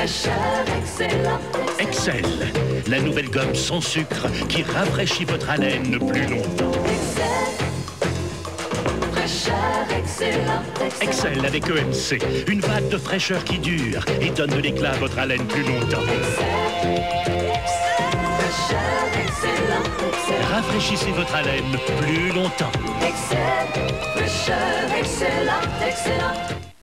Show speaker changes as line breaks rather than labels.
Fraîcheur, excellent,
Excel, la nouvelle gomme sans sucre qui rafraîchit votre haleine plus longtemps.
Excel. Fraîcheur, excellent.
Excel avec EMC, une vague de fraîcheur qui dure et donne de l'éclat à votre haleine plus longtemps.
Fraîcheur, excellent, excellent.
Rafraîchissez votre haleine plus longtemps.
Excel. Fraîcheur, excellent, excellent.